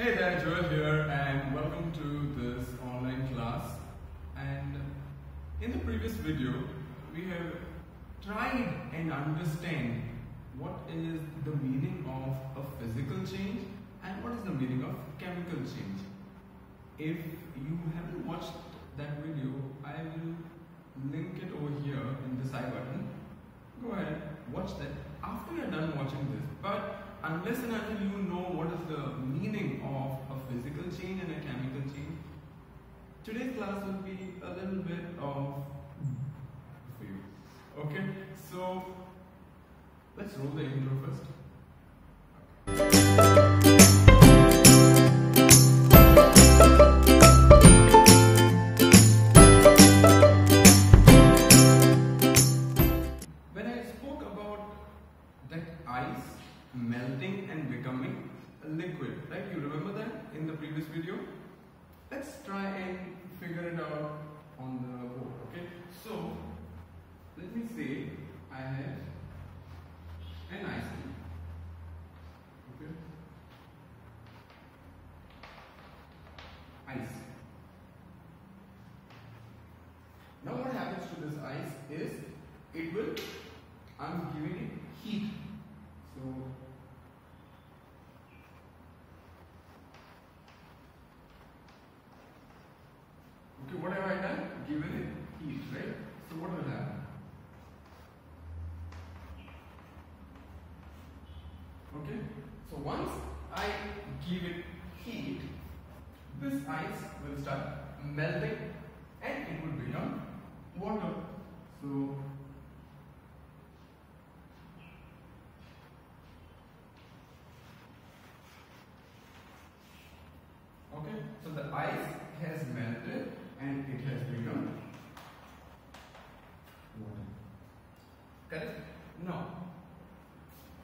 Hey there, Joel here, and welcome to this online class. And in the previous video, we have tried and understand what is the meaning of a physical change and what is the meaning of chemical change. If you haven't watched that video, I will link it over here in the side button. Go ahead, watch that after you're done watching this. But unless and until you know what is the meaning of a physical change and a chemical change, today's class will be a little bit of for you. Okay, so let's roll the intro first. When I spoke about that ice melting and becoming a liquid, right? You remember that in the previous video? Let's try and figure it out on the board, okay? So, let me say I have an ice cube, okay? Ice. Now what happens to this ice is it will, I'm giving it heat. So Okay, what have I done? Given it heat, right? So what will happen? Okay, so once I give it heat, this ice will start melting and it will become water. So Okay, so the ice has melted and it has become water. Correct? Now,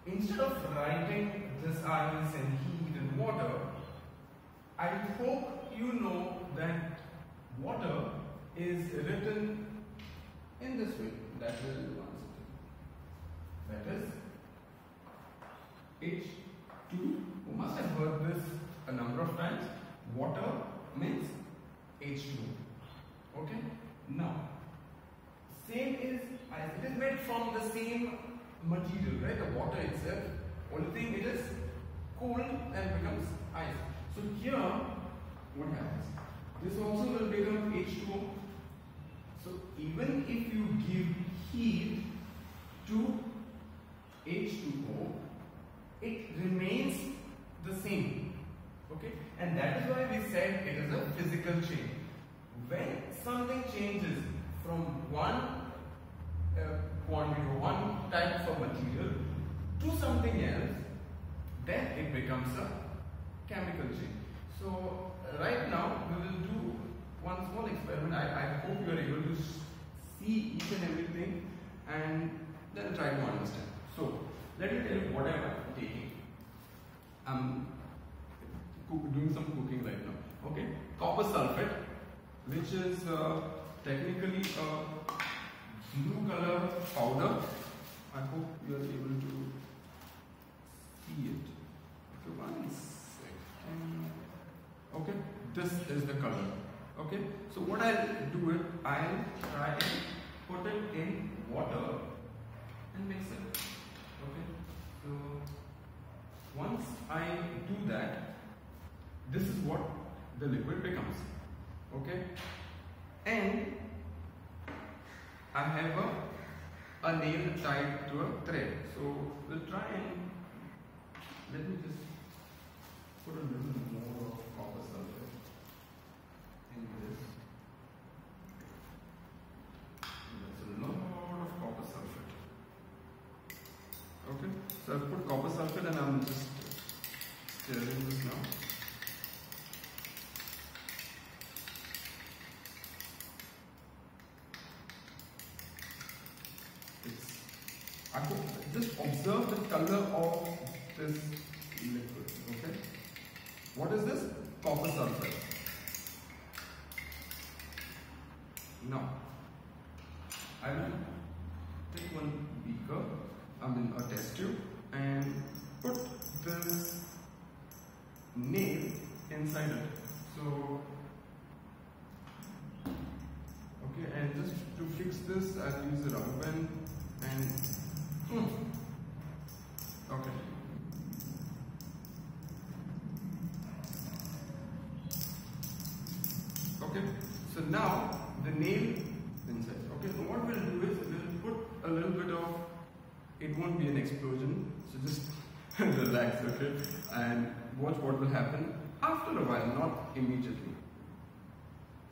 instead of writing this ice and heat and water, I hope you know that water is written in this way. That will That is H2. You must have heard this a number of times. Water means H2. Okay? Now, same is. It is made from the same material, right? The water itself. Only thing it is cooled and becomes ice. So here, what happens? This also will become H2O. So even if you give heat to H2O, it remains the same. Okay? And that is why we said it is a physical change. When something changes from one uh, quantity one type of material to something else, then it becomes a chemical change. So right now we will do one small experiment. I, I hope you are able to see each and everything and then try to understand. So let me tell you what I am taking. I'm doing some cooking right now. Okay, copper sulfate, which is uh, technically a blue color powder. I hope you are able to see it. Okay, one second. Okay, this is the color. Okay, so what I'll do is I'll try and put it in water and mix it. Okay, so once I do that, this is what the liquid becomes. Okay, and I have a, a nail tied to a thread. So we'll try and let me just put a little more of copper sulfate in this. That's a lot of copper sulfate. Okay, so I've put copper sulfate and I'm just stirring this now. It's, I hope just observe the color of this liquid. Okay, what is this? Copper sulfate. Just to fix this, I'll use a rubber band and, hmm, okay. Okay, so now the nail inside. Okay, so what we'll do is we'll put a little bit of, it won't be an explosion, so just relax, okay, and watch what will happen after a while, not immediately.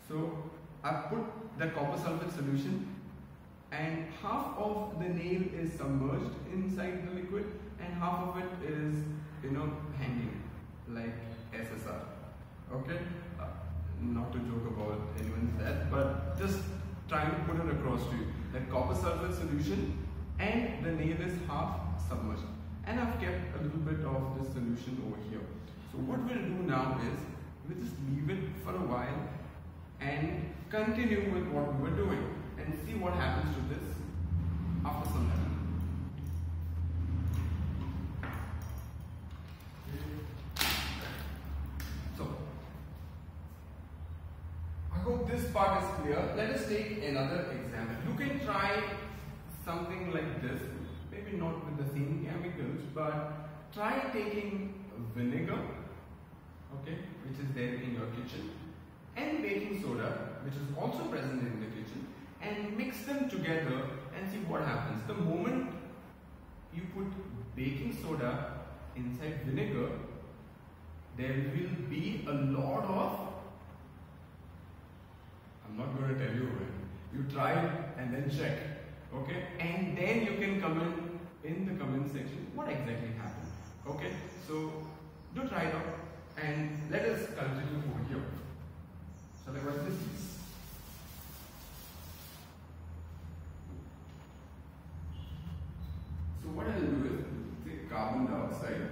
So I put the copper sulfate solution and half of the nail is submerged inside the liquid and half of it is, you know, hanging like SSR. Okay? Uh, not to joke about anyone's death, but just trying to put it across to you. That copper sulfate solution and the nail is half submerged. And I've kept a little bit of this solution over here. So what we'll do now is, we'll just leave it for a while and continue with what we were doing and see what happens to this after some time. So, I hope this part is clear. Let us take another example. You can try something like this, maybe not with the same chemicals, but try taking vinegar, okay, which is there in your kitchen, baking soda, which is also present in the kitchen, and mix them together and see what happens. The moment you put baking soda inside vinegar, there will be a lot of I'm not going to tell you when. You try and then check. Okay? And then you can comment in the comment section what exactly happened. Okay? So do try it out and let us continue over here. Shall I write this? So what I'll do is take carbon dioxide?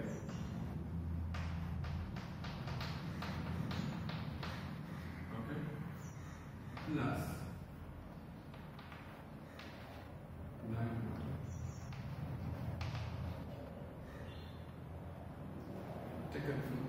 Okay. Plus take a few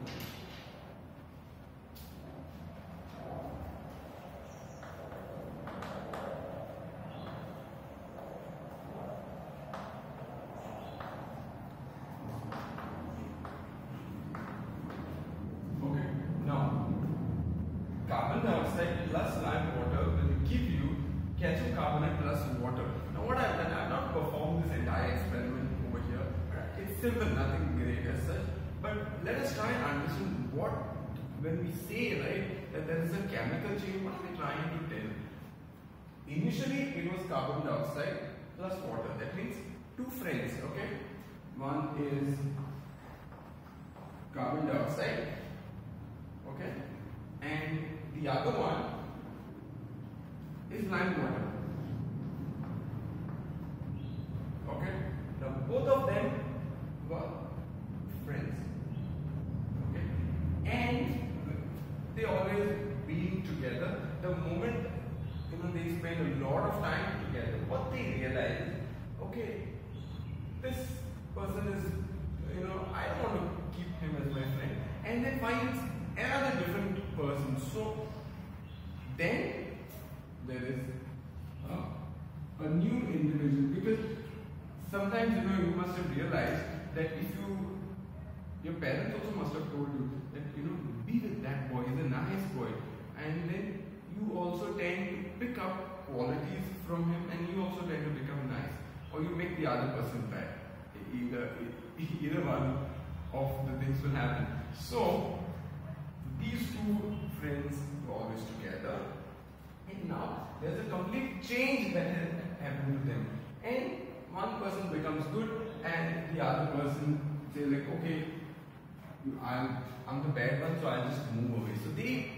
Okay, now carbon dioxide plus lime water will give you calcium carbonate plus water. Now what I've done, I've not performed this entire experiment over here. It's simple, nothing great as such. But let us try and understand what, when we say, right, that there is a chemical change, what are we trying to tell? Initially, it was carbon dioxide plus water. That means two friends, okay? One is carbon dioxide okay and the other one is lime water okay now both of them were friends okay and they always being together the moment you know they spend a lot of time together what they realize okay this person is you know i don't want to keep him as my friend. And then finds another different person. So then there is a, a new individual. Because sometimes you know you must have realized that if you your parents also must have told you that you know be with that boy, he's a nice boy, and then you also tend to pick up qualities from him and you also tend to become nice or you make the other person bad. Either either one of the things will happen. So these two friends were always together. And now there's a complete change that has happened to them. And one person becomes good and the other person say like okay I'm I'm the bad one so I'll just move away. So they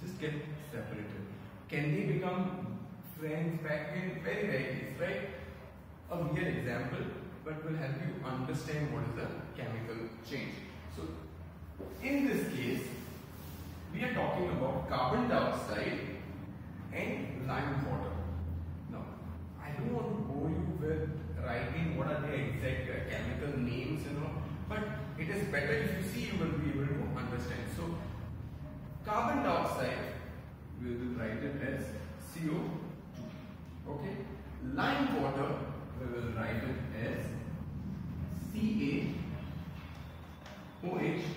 just get separated. Can they become friends back in very very case right a mere example but will help you understand what is the chemical change. So in this case, we are talking about carbon dioxide and lime water. Now, I don't want to bore you with writing what are the exact uh, chemical names, you know, but it is better if you see you will be able to understand. So carbon dioxide, we will write it as CO2, okay? Lime water we will write it as CaOH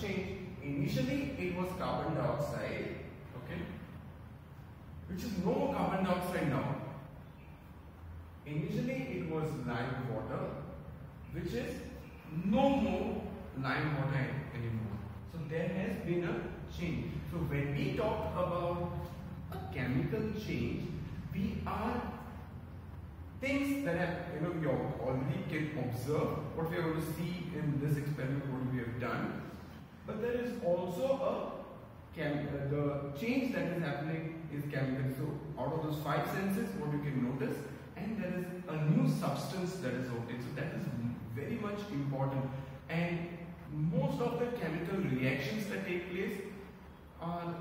change. Initially it was carbon dioxide, okay, which is no more carbon dioxide now. Initially it was lime water, which is no more lime water anymore. So there has been a change. So when we talk about a chemical change, we are things that have, you know, you already can observe what we are going to see in this experiment, what we have done. But there is also a uh, the change that is happening is chemical. So out of those five senses, what you can notice, and there is a new substance that is obtained. So that is very much important. And most of the chemical reactions that take place are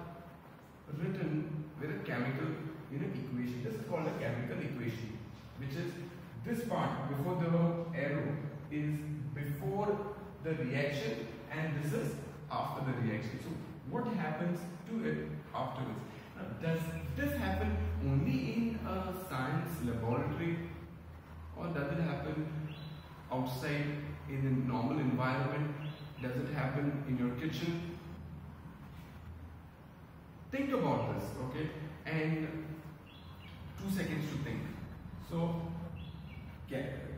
written with a chemical you know, equation. This is called a chemical equation, which is this part before the arrow is before the reaction and this is after the reaction. So what happens to it afterwards? Now, does this happen only in a science laboratory or does it happen outside in a normal environment? Does it happen in your kitchen? Think about this, okay? And two seconds to think. So,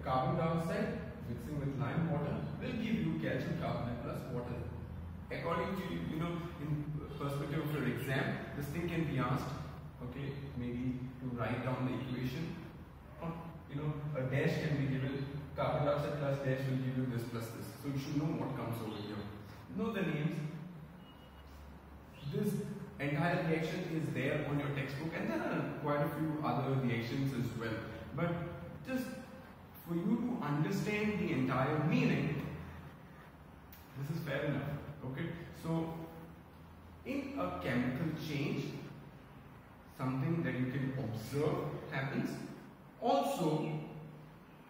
carbon dioxide mixing with lime water will give you calcium carbonate plus water. According to, you know, in perspective of your exam, this thing can be asked, okay, maybe to write down the equation. Or, you know, a dash can be given, carbon dioxide plus dash will give you this plus this. So you should know what comes over here. Know the names. This entire reaction is there on your textbook and there are quite a few other reactions as well. But just for you to understand the entire meaning, this is fair enough. Okay, so in a chemical change, something that you can observe happens. Also,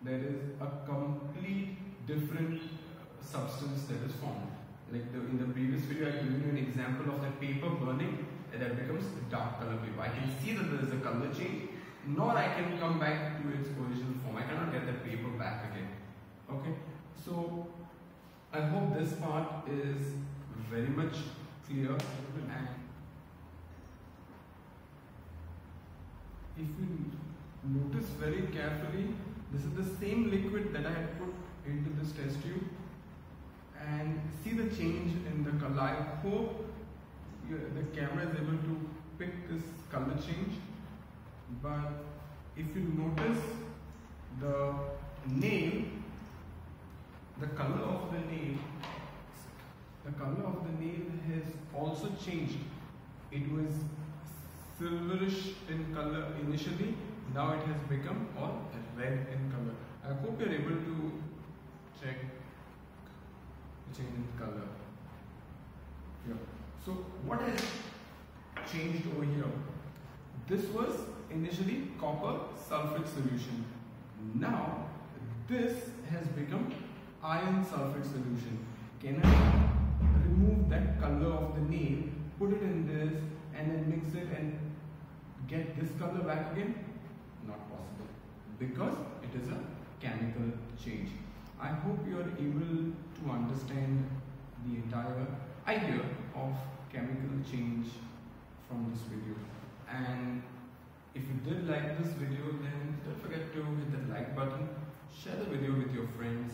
there is a complete different uh, substance that is formed like the, in the previous video I given you an example of that paper burning that becomes dark color paper. I can see that there is a color change nor I can come back to its original form. I cannot get that paper back again. Okay, so I hope this part is very much clear and if you notice very carefully this is the same liquid that I had put into this test tube. And see the change in the color. I hope the camera is able to pick this color change. But if you notice the nail the color of the nail the color of the nail has also changed it was silverish in color initially now it has become all red in color i hope you're able to check the change in color. Here. So what has changed over here? This was initially copper sulfate solution. Now this has become iron sulfate solution. Can I remove that color of the nail, put it in this and then mix it and get this color back again? Not possible because it is a chemical change. I hope you are able to understand the entire idea of chemical change from this video. And if you did like this video, then don't forget to hit the like button, share the video with your friends,